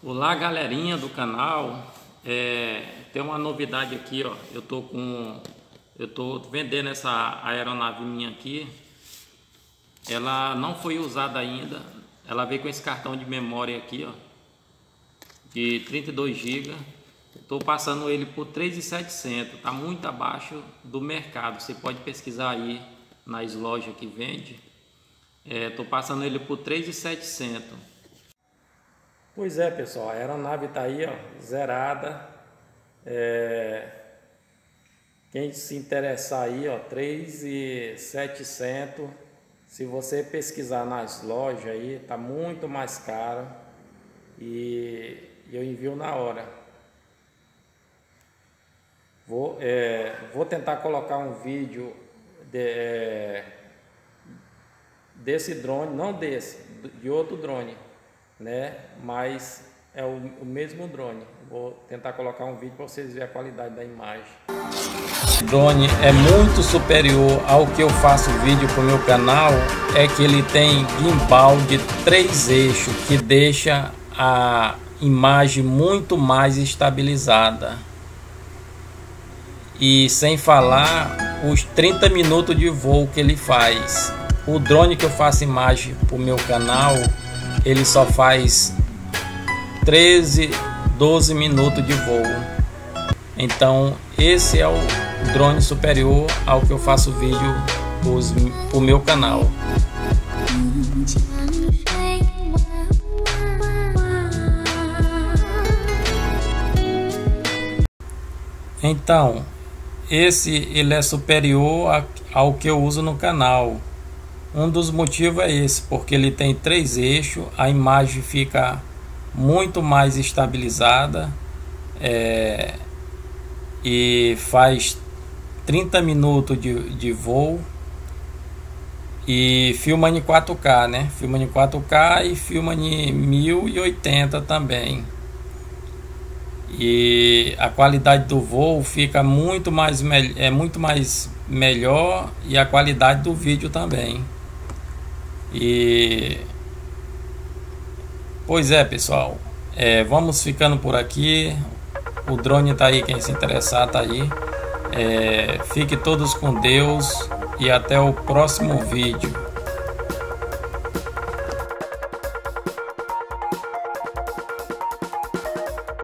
Olá galerinha do canal, é, tem uma novidade aqui ó, eu tô com, eu tô vendendo essa aeronave minha aqui, ela não foi usada ainda, ela veio com esse cartão de memória aqui ó, de 32 GB, estou passando ele por 3.700, tá muito abaixo do mercado, você pode pesquisar aí nas lojas que vende, estou é, passando ele por 3.700 Pois é, pessoal, a aeronave está aí, ó, zerada. É... Quem se interessar aí, ó, 3,700. Se você pesquisar nas lojas aí, tá muito mais caro. E eu envio na hora. Vou, é, vou tentar colocar um vídeo de, é, desse drone, não desse, de outro drone né? Mas é o, o mesmo drone. Vou tentar colocar um vídeo para vocês verem a qualidade da imagem. O drone é muito superior ao que eu faço vídeo para o meu canal. É que ele tem gimbal de três eixos que deixa a imagem muito mais estabilizada. E sem falar os 30 minutos de voo que ele faz. O drone que eu faço imagem para o meu canal ele só faz 13, 12 minutos de voo. Então, esse é o drone superior ao que eu faço vídeo para o meu canal. Então, esse ele é superior ao que eu uso no canal. Um dos motivos é esse, porque ele tem três eixos, a imagem fica muito mais estabilizada é, e faz 30 minutos de, de voo e filma em 4K, né? Filma em 4K e filma em 1080 também. E a qualidade do voo fica muito mais é muito mais melhor e a qualidade do vídeo também. E pois é, pessoal, é, vamos ficando por aqui. O drone tá aí, quem se interessar tá aí. É, fique todos com Deus e até o próximo vídeo.